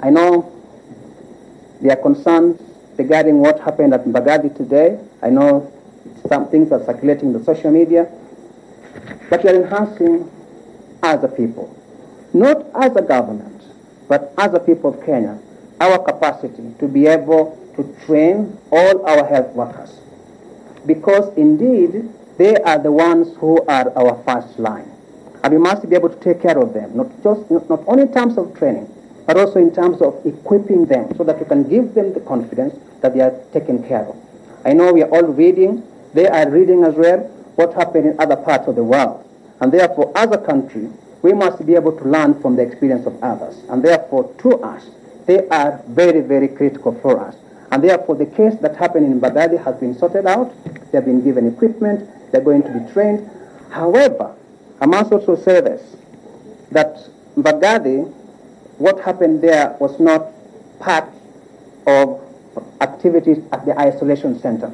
I know there are concerns regarding what happened at Mbagathi today. I know some things are circulating in the social media. But we are enhancing as a people, not as a government, but as a people of Kenya, our capacity to be able to train all our health workers. Because indeed, they are the ones who are our first line. And we must be able to take care of them, not just not only in terms of training, but also in terms of equipping them so that we can give them the confidence that they are taken care of. I know we are all reading, they are reading as well what happened in other parts of the world. And therefore, as a country, we must be able to learn from the experience of others. And therefore, to us, they are very, very critical for us. And therefore, the case that happened in Mbagathi has been sorted out. They have been given equipment. They're going to be trained. However, I must also say this, that Mbagathi, what happened there was not part of activities at the isolation center.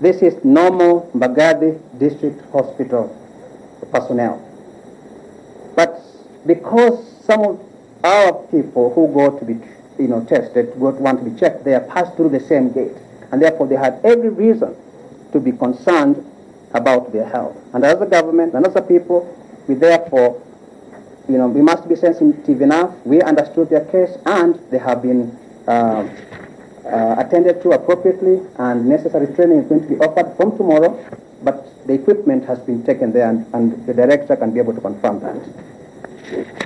This is normal Mbagathi District Hospital personnel. But because some of our people who go to be you know, tested, go to want to be checked, they are passed through the same gate. And therefore they had every reason to be concerned about their health. And as a government and as a people, we therefore, you know, we must be sensitive enough. We understood their case and they have been uh, uh, attended to appropriately and necessary training is going to be offered from tomorrow, but the equipment has been taken there and, and the director can be able to confirm that.